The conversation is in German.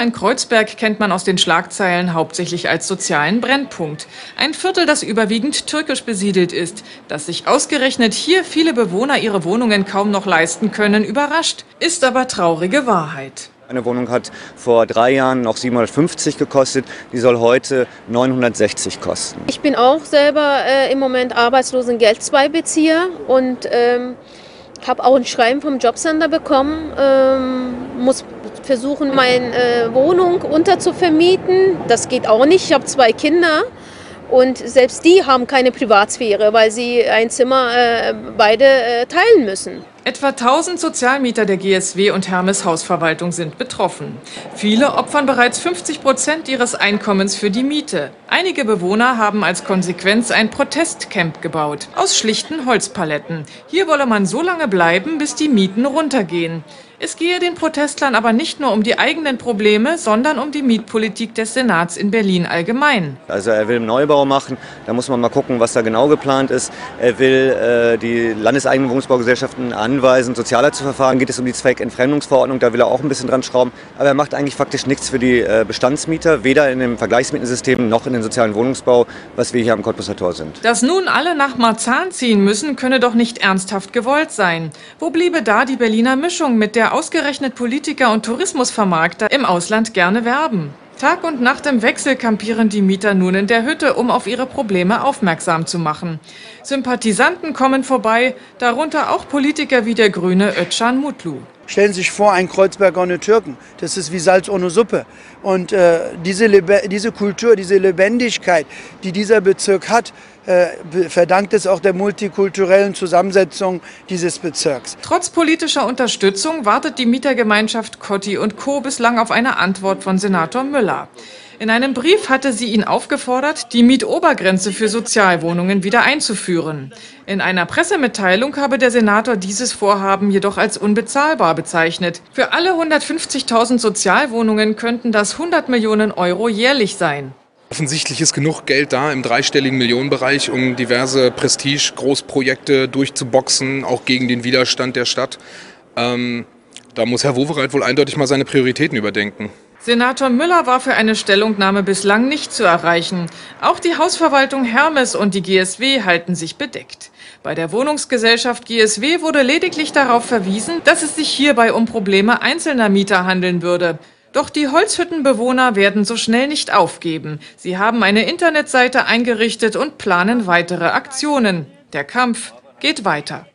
Quartier in Kreuzberg kennt man aus den Schlagzeilen hauptsächlich als sozialen Brennpunkt. Ein Viertel, das überwiegend türkisch besiedelt ist. Dass sich ausgerechnet hier viele Bewohner ihre Wohnungen kaum noch leisten können, überrascht, ist aber traurige Wahrheit. Eine Wohnung hat vor drei Jahren noch 750 gekostet, die soll heute 960 kosten. Ich bin auch selber äh, im Moment Arbeitslosengeld 2 Bezieher und ähm, habe auch ein Schreiben vom Jobcenter bekommen, ähm, muss versuchen, meine äh, Wohnung unterzuvermieten. Das geht auch nicht. Ich habe zwei Kinder und selbst die haben keine Privatsphäre, weil sie ein Zimmer äh, beide äh, teilen müssen. Etwa 1000 Sozialmieter der GSW und Hermes Hausverwaltung sind betroffen. Viele opfern bereits 50 Prozent ihres Einkommens für die Miete. Einige Bewohner haben als Konsequenz ein Protestcamp gebaut aus schlichten Holzpaletten. Hier wolle man so lange bleiben, bis die Mieten runtergehen. Es gehe den Protestlern aber nicht nur um die eigenen Probleme, sondern um die Mietpolitik des Senats in Berlin allgemein. Also er will einen Neubau machen, da muss man mal gucken, was da genau geplant ist. Er will äh, die landeseigenen Wohnungsbaugesellschaften anweisen, sozialer zu verfahren. Geht es um die Zweckentfremdungsverordnung, da will er auch ein bisschen dran schrauben. Aber er macht eigentlich faktisch nichts für die äh, Bestandsmieter, weder in dem Vergleichsmietensystem noch in den sozialen Wohnungsbau, was wir hier am Cottbusser Tor sind. Dass nun alle nach Marzahn ziehen müssen, könne doch nicht ernsthaft gewollt sein. Wo bliebe da die Berliner Mischung, mit der ausgerechnet Politiker und Tourismusvermarkter im Ausland gerne werben? Tag und Nacht im Wechsel kampieren die Mieter nun in der Hütte, um auf ihre Probleme aufmerksam zu machen. Sympathisanten kommen vorbei, darunter auch Politiker wie der Grüne Özcan Mutlu. Stellen Sie sich vor, ein Kreuzberger ohne Türken. Das ist wie Salz ohne Suppe. Und äh, diese, diese Kultur, diese Lebendigkeit, die dieser Bezirk hat, verdankt es auch der multikulturellen Zusammensetzung dieses Bezirks. Trotz politischer Unterstützung wartet die Mietergemeinschaft Cotti und Co. bislang auf eine Antwort von Senator Müller. In einem Brief hatte sie ihn aufgefordert, die Mietobergrenze für Sozialwohnungen wieder einzuführen. In einer Pressemitteilung habe der Senator dieses Vorhaben jedoch als unbezahlbar bezeichnet. Für alle 150.000 Sozialwohnungen könnten das 100 Millionen Euro jährlich sein. Offensichtlich ist genug Geld da im dreistelligen Millionenbereich, um diverse Prestige-Großprojekte durchzuboxen, auch gegen den Widerstand der Stadt. Ähm, da muss Herr Wowereit wohl eindeutig mal seine Prioritäten überdenken. Senator Müller war für eine Stellungnahme bislang nicht zu erreichen. Auch die Hausverwaltung Hermes und die GSW halten sich bedeckt. Bei der Wohnungsgesellschaft GSW wurde lediglich darauf verwiesen, dass es sich hierbei um Probleme einzelner Mieter handeln würde. Doch die Holzhüttenbewohner werden so schnell nicht aufgeben. Sie haben eine Internetseite eingerichtet und planen weitere Aktionen. Der Kampf geht weiter.